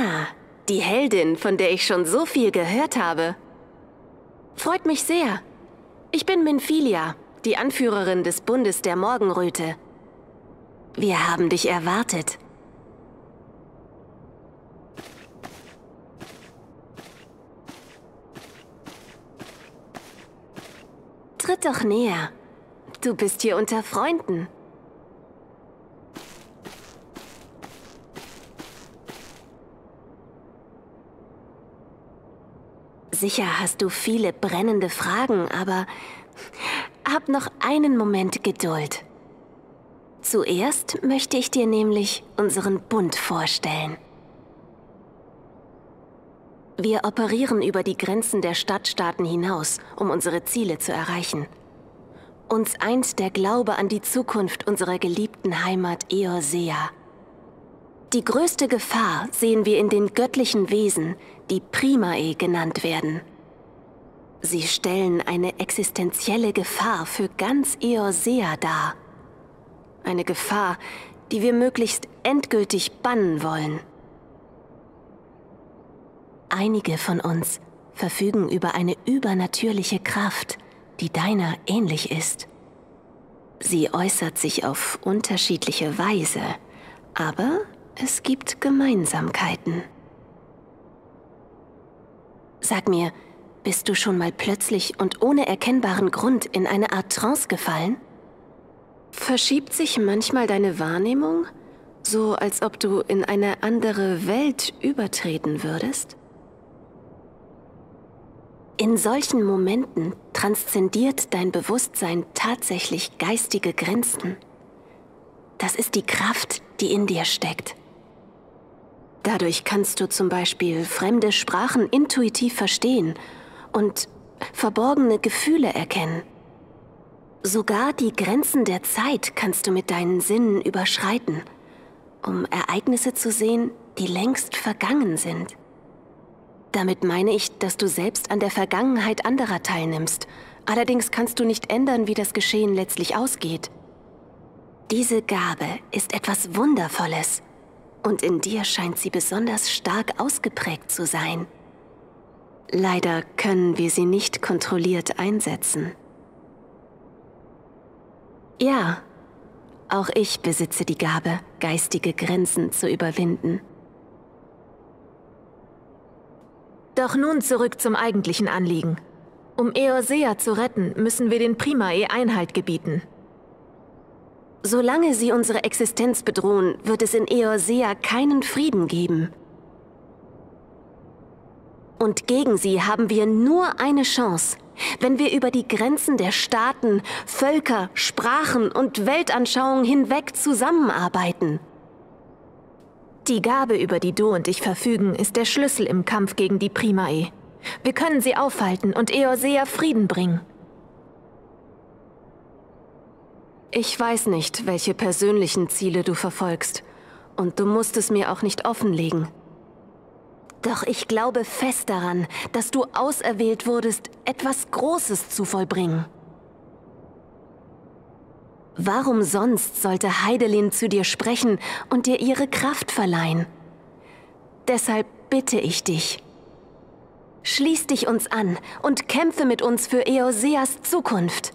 Ah, die Heldin, von der ich schon so viel gehört habe. Freut mich sehr. Ich bin Minfilia, die Anführerin des Bundes der Morgenröte. Wir haben dich erwartet. Tritt doch näher. Du bist hier unter Freunden. Sicher hast du viele brennende Fragen, aber hab noch einen Moment Geduld. Zuerst möchte ich dir nämlich unseren Bund vorstellen. Wir operieren über die Grenzen der Stadtstaaten hinaus, um unsere Ziele zu erreichen. Uns eint der Glaube an die Zukunft unserer geliebten Heimat Eorsea. Die größte Gefahr sehen wir in den göttlichen Wesen, die Primae genannt werden. Sie stellen eine existenzielle Gefahr für ganz Eorsea dar. Eine Gefahr, die wir möglichst endgültig bannen wollen. Einige von uns verfügen über eine übernatürliche Kraft, die deiner ähnlich ist. Sie äußert sich auf unterschiedliche Weise, aber es gibt Gemeinsamkeiten. Sag mir, bist du schon mal plötzlich und ohne erkennbaren Grund in eine Art Trance gefallen? Verschiebt sich manchmal deine Wahrnehmung, so als ob du in eine andere Welt übertreten würdest? In solchen Momenten transzendiert dein Bewusstsein tatsächlich geistige Grenzen. Das ist die Kraft, die in dir steckt. Dadurch kannst du zum Beispiel fremde Sprachen intuitiv verstehen und verborgene Gefühle erkennen. Sogar die Grenzen der Zeit kannst du mit deinen Sinnen überschreiten, um Ereignisse zu sehen, die längst vergangen sind. Damit meine ich, dass du selbst an der Vergangenheit anderer teilnimmst. Allerdings kannst du nicht ändern, wie das Geschehen letztlich ausgeht. Diese Gabe ist etwas Wundervolles und in dir scheint sie besonders stark ausgeprägt zu sein. Leider können wir sie nicht kontrolliert einsetzen. Ja, auch ich besitze die Gabe, geistige Grenzen zu überwinden. Doch nun zurück zum eigentlichen Anliegen. Um Eorsea zu retten, müssen wir den Primae Einhalt gebieten. Solange sie unsere Existenz bedrohen, wird es in Eorsea keinen Frieden geben. Und gegen sie haben wir nur eine Chance, wenn wir über die Grenzen der Staaten, Völker, Sprachen und Weltanschauungen hinweg zusammenarbeiten. Die Gabe, über die du und ich verfügen, ist der Schlüssel im Kampf gegen die Primae. Wir können sie aufhalten und Eorsea Frieden bringen. Ich weiß nicht, welche persönlichen Ziele du verfolgst. Und du musst es mir auch nicht offenlegen. Doch ich glaube fest daran, dass du auserwählt wurdest, etwas Großes zu vollbringen. Warum sonst sollte Heidelin zu dir sprechen und dir ihre Kraft verleihen? Deshalb bitte ich dich. Schließ dich uns an und kämpfe mit uns für Eoseas Zukunft.